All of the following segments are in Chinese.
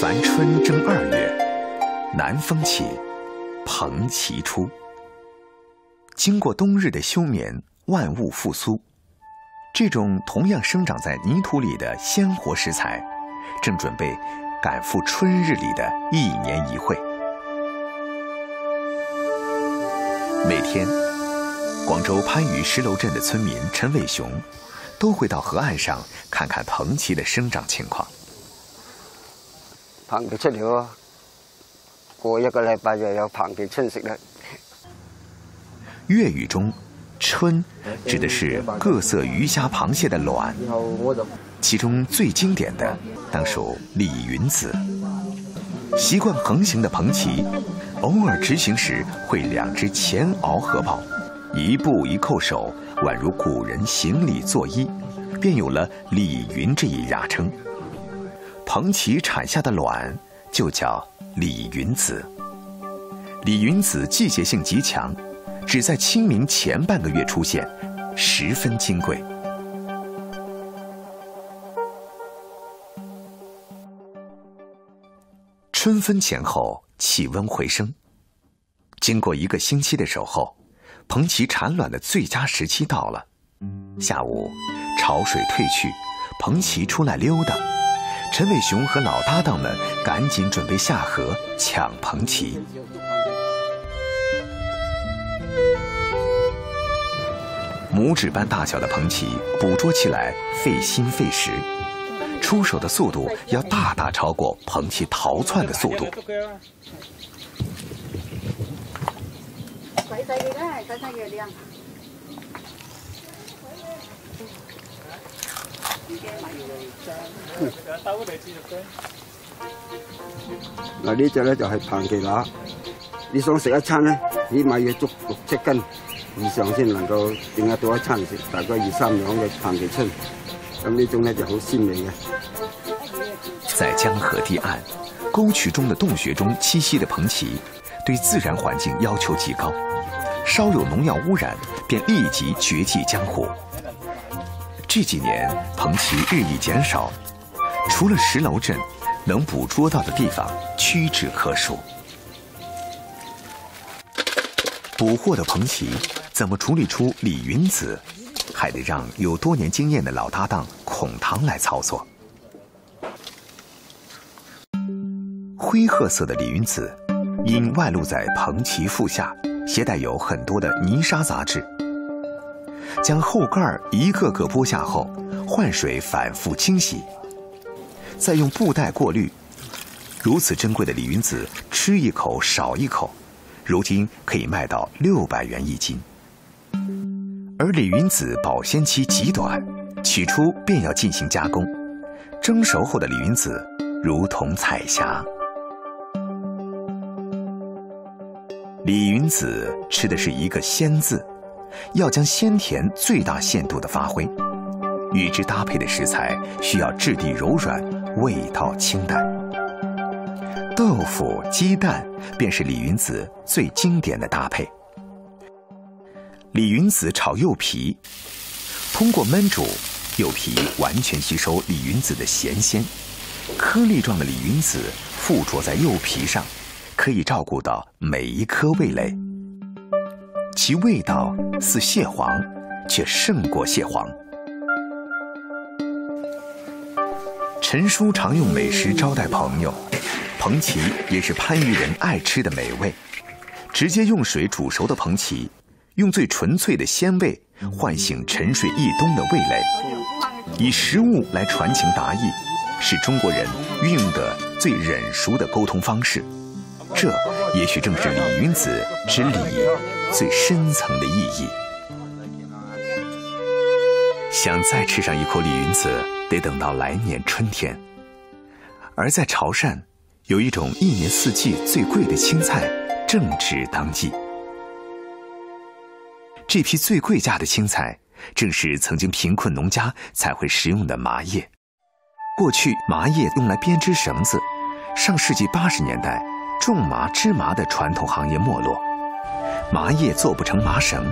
凡春正二月，南风起，蓬旗出。经过冬日的休眠，万物复苏。这种同样生长在泥土里的鲜活食材，正准备赶赴春日里的一年一会。每天，广州番禺石楼镇的村民陈伟雄，都会到河岸上看看蓬旗的生长情况。蓬旗出了，过一个礼拜就有蓬旗春食了。粤语中。春指的是各色鱼虾螃蟹的卵，其中最经典的当属李云子。习惯横行的彭旗，偶尔直行时会两只前螯合抱，一步一叩首，宛如古人行礼作揖，便有了李云这一雅称。彭旗产下的卵就叫李云子。李云子季节性极强。只在清明前半个月出现，十分金贵。春分前后，气温回升。经过一个星期的守候，蓬旗产卵的最佳时期到了。下午，潮水退去，蓬旗出来溜达。陈伟雄和老搭档们赶紧准备下河抢彭旗。拇指般大小的彭旗，捕捉起来费心费时，出手的速度要大大超过彭旗逃窜的速度。嗱呢只咧就係蓬旗乸，你想食一餐咧，起碼要足六七斤。以上先能够顶得到一餐食，大概二三两嘅蓬旗春，咁呢种咧就好鲜美嘅。在江河堤岸、沟渠中的洞穴中栖息的蓬旗，对自然环境要求极高，稍有农药污染，便立即绝迹江湖。这几年蓬旗日益减少，除了石楼镇，能捕捉到的地方屈指可数。捕获的蓬旗。怎么处理出李云子，还得让有多年经验的老搭档孔堂来操作。灰褐色的李云子，因外露在蓬旗腹下，携带有很多的泥沙杂质。将后盖一个个剥下后，换水反复清洗，再用布袋过滤。如此珍贵的李云子，吃一口少一口，如今可以卖到六百元一斤。而李云子保鲜期极短，取出便要进行加工。蒸熟后的李云子如同彩霞。李云子吃的是一个鲜字，要将鲜甜最大限度的发挥。与之搭配的食材需要质地柔软，味道清淡。豆腐、鸡蛋便是李云子最经典的搭配。李云子炒柚皮，通过焖煮，柚皮完全吸收李云子的咸鲜，颗粒状的李云子附着在柚皮上，可以照顾到每一颗味蕾。其味道似蟹黄，却胜过蟹黄。陈叔常用美食招待朋友，蓬旗也是番禺人爱吃的美味。直接用水煮熟的蓬旗。用最纯粹的鲜味唤醒沉睡一冬的味蕾，以食物来传情达意，是中国人运用的最忍熟的沟通方式。这也许正是李云子之礼最深层的意义。想再吃上一口李云子，得等到来年春天。而在潮汕，有一种一年四季最贵的青菜，正值当季。这批最贵价的青菜，正是曾经贫困农家才会食用的麻叶。过去麻叶用来编织绳子，上世纪八十年代，种麻织麻的传统行业没落，麻叶做不成麻绳，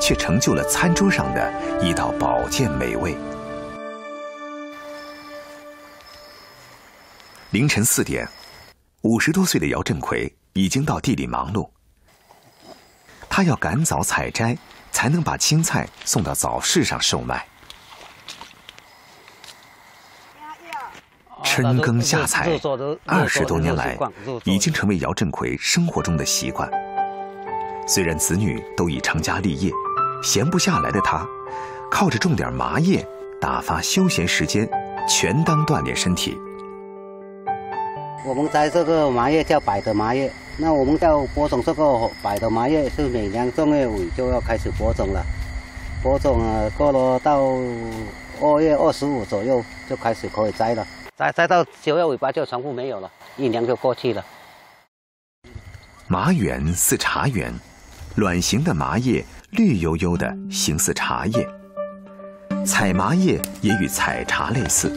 却成就了餐桌上的一道保健美味。凌晨四点，五十多岁的姚振奎已经到地里忙碌。他要赶早采摘，才能把青菜送到早市上售卖。春耕夏采，二十多年来已经成为姚振奎生活中的习惯。虽然子女都已成家立业，闲不下来的他，靠着种点麻叶打发休闲时间，全当锻炼身体。我们摘这个麻叶叫百的麻叶，那我们叫播种这个百的麻叶是每年正月尾就要开始播种了，播种啊过了到二月二十五左右就开始可以摘了，摘摘到九月尾巴就全部没有了，一年就过去了。麻园似茶园，卵形的麻叶绿油油的，形似茶叶。采麻叶也与采茶类似，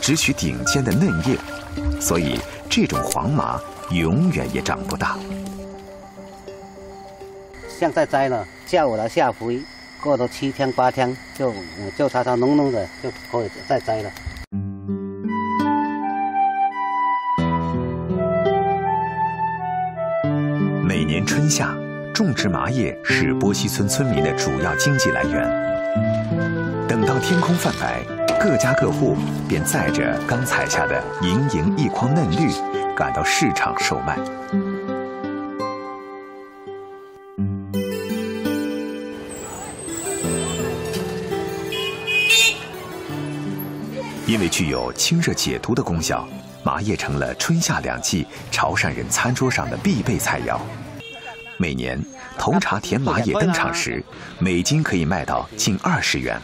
只取顶尖的嫩叶，所以。这种黄麻永远也长不大。现在摘了，下午来下回，过了七天八天就就它它浓浓的就可以再摘了。每年春夏，种植麻叶是波西村村民的主要经济来源。等到天空泛白。各家各户便载着刚采下的盈盈一筐嫩绿，赶到市场售卖。因为具有清热解毒的功效，麻叶成了春夏两季潮汕人餐桌上的必备菜肴。每年铜茶甜麻叶登场时，每斤可以卖到近二十元。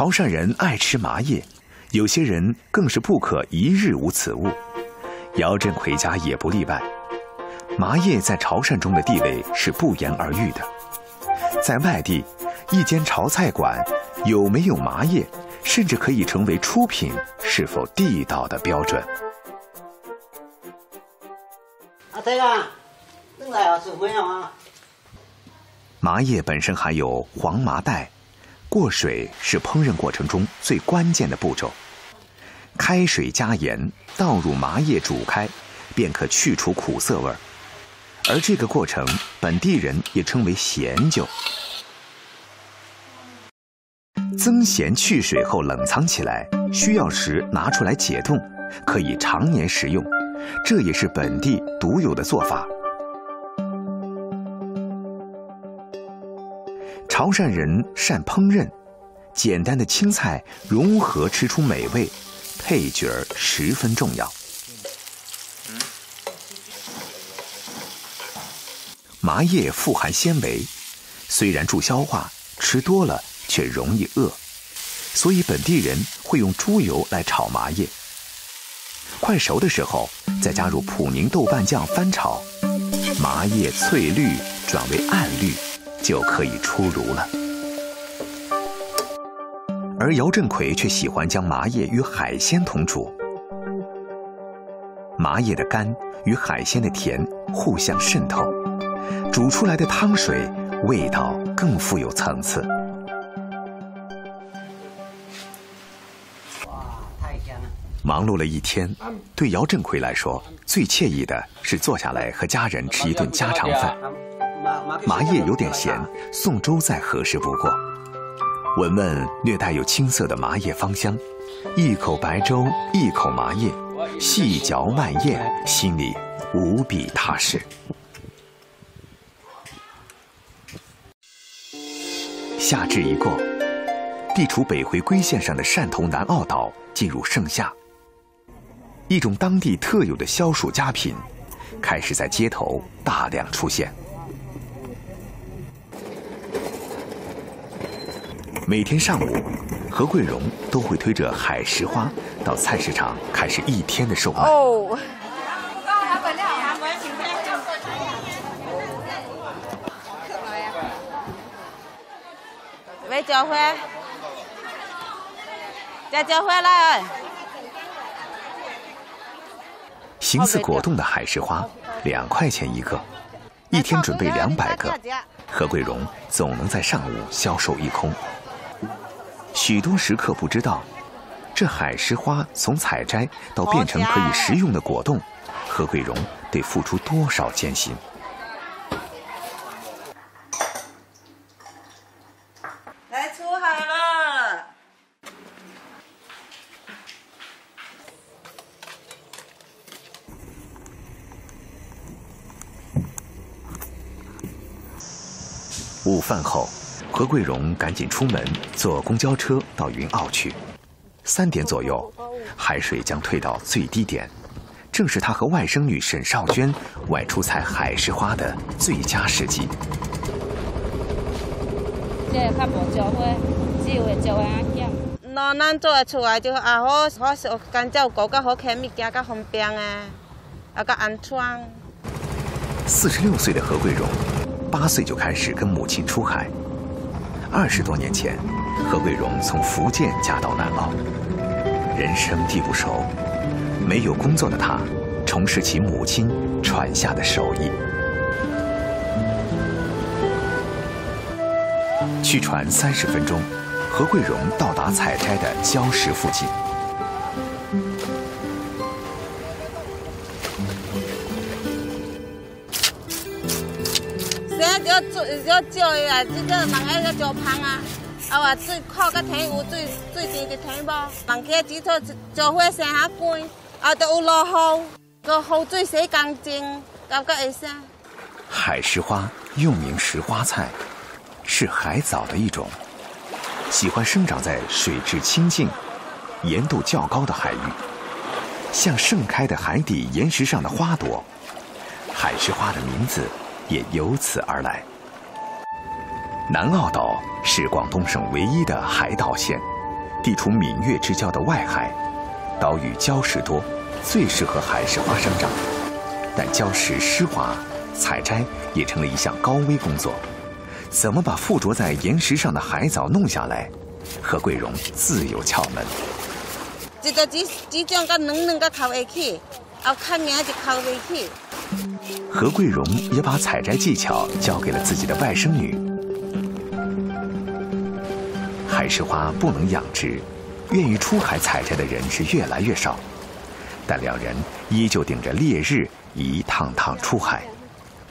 潮汕人爱吃麻叶，有些人更是不可一日无此物。姚振奎家也不例外。麻叶在潮汕中的地位是不言而喻的。在外地，一间潮菜馆有没有麻叶，甚至可以成为出品是否地道的标准。阿仔啊，进来啊，煮饭啊。麻叶本身含有黄麻袋。过水是烹饪过程中最关键的步骤。开水加盐，倒入麻叶煮开，便可去除苦涩味儿。而这个过程，本地人也称为咸酒。增咸去水后冷藏起来，需要时拿出来解冻，可以常年食用。这也是本地独有的做法。潮汕人善烹饪，简单的青菜如何吃出美味，配角儿十分重要。麻叶富含纤维，虽然助消化，吃多了却容易饿，所以本地人会用猪油来炒麻叶。快熟的时候，再加入普宁豆瓣酱翻炒，麻叶翠绿转为暗绿。就可以出炉了。而姚振奎却喜欢将麻叶与海鲜同煮，麻叶的甘与海鲜的甜互相渗透，煮出来的汤水味道更富有层次。忙碌了一天，对姚振奎来说，最惬意的是坐下来和家人吃一顿家常饭。麻叶有点咸，送粥再合适不过。闻闻略带有青涩的麻叶芳香，一口白粥，一口麻叶，细嚼慢咽，心里无比踏实。夏至一过，地处北回归线上的汕头南澳岛进入盛夏，一种当地特有的消暑佳品开始在街头大量出现。每天上午，何桂荣都会推着海石花到菜市场开始一天的售卖。哦。喂，教会，再教回来。形似果冻的海石花，两块钱一个，一天准备两百个，何桂荣总能在上午销售一空。许多食客不知道，这海石花从采摘到变成可以食用的果冻，何桂荣得付出多少艰辛。来，出海了午饭后，何桂荣赶紧出门坐公交车到云澳去。三点左右，海水将退到最低点，正是他和外甥女沈少娟外出采海石花的最佳时机。这较无少花，只有会少花减。那咱做的出来就也好，好干照顾，较好捡物件，较方便啊，也较安全。四十六岁的何桂荣。八岁就开始跟母亲出海。二十多年前，何桂荣从福建嫁到南澳，人生地不熟，没有工作的她，重拾起母亲传下的手艺。去船三十分钟，何桂荣到达采摘的礁石附近。海石花又名石花菜，是海藻的一种，喜欢生长在水质清净、盐度较高的海域，像盛开的海底岩石上的花朵。海石花的名字也由此而来。南澳岛是广东省唯一的海岛县，地处闽粤之交的外海，岛屿礁石多，最适合海石花生长。但礁石湿滑，采摘也成了一项高危工作。怎么把附着在岩石上的海藻弄下来？何桂荣自有窍门。这个只只将个个扣下去，后看名就扣下去。何桂荣也把采摘技巧交给了自己的外甥女。海石花不能养殖，愿意出海采摘的人是越来越少，但两人依旧顶着烈日一趟趟出海，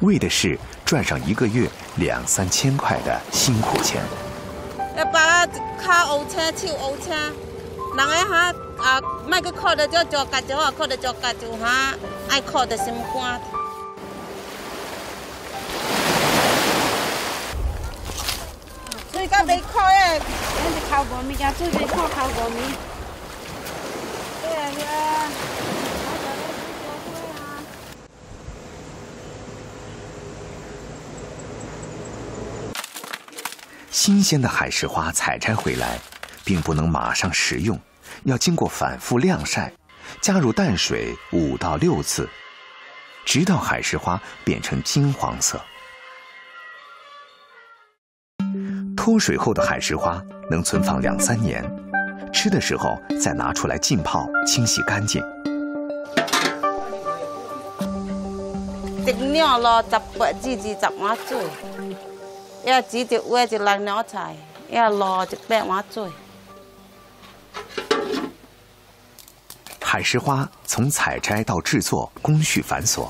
为的是赚上一个月两三千块的辛苦钱。要把靠车、手车，人家哈啊，卖个靠的就做干就好，靠的做干就哈，爱靠的心肝。最近没靠诶。靠过米家最最靠靠过米。新鲜的海石花采摘回来，并不能马上食用，要经过反复晾晒，加入淡水五到六次，直到海石花变成金黄色。脱水后的海石花能存放两三年，吃的时候再拿出来浸泡清洗干净。一年咯十八至二十碗水，要煮就两两菜，要捞就八碗水。海石花从采摘到制作工序繁琐，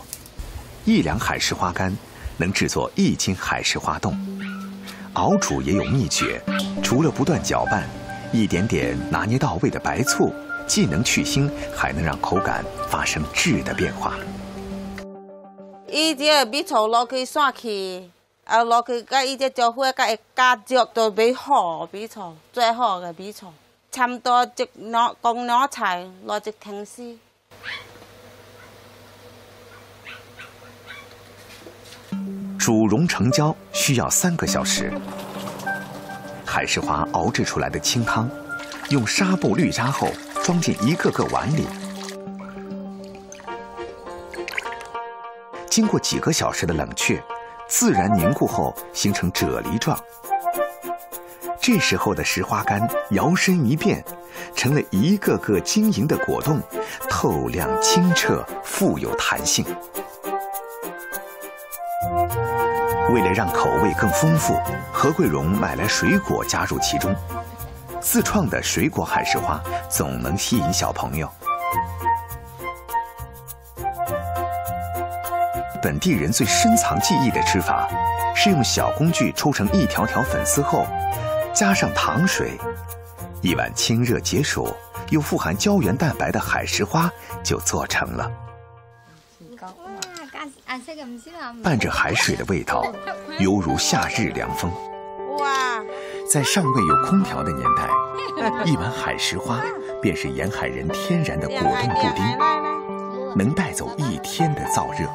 一两海石花干能制作一斤海石花冻。熬煮也有秘诀，除了不断搅拌，一点点拿捏到位的白醋，既能去腥，还能让口感发生质的变化。伊只米醋落去散去，啊落去甲伊只椒花甲会加足，就米好米醋，最好的米醋，差不多一两公两菜落一汤匙。煮溶成胶需要三个小时。海石花熬制出来的清汤，用纱布滤渣后装进一个个碗里。经过几个小时的冷却，自然凝固后形成啫喱状。这时候的石花干摇身一变，成了一个个晶莹的果冻，透亮清澈，富有弹性。为了让口味更丰富，何桂荣买来水果加入其中。自创的水果海石花总能吸引小朋友。本地人最深藏记忆的吃法，是用小工具抽成一条条粉丝后，加上糖水，一碗清热解暑又富含胶原蛋白的海石花就做成了。伴着海水的味道，犹如夏日凉风。哇！在尚未有空调的年代，一碗海石花便是沿海人天然的果冻布丁，能带走一天的燥热。